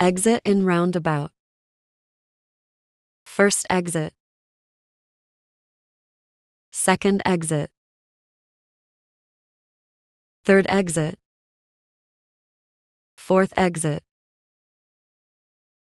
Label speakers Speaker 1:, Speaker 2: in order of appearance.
Speaker 1: Exit in roundabout. First exit. Second exit. Third exit. Fourth exit.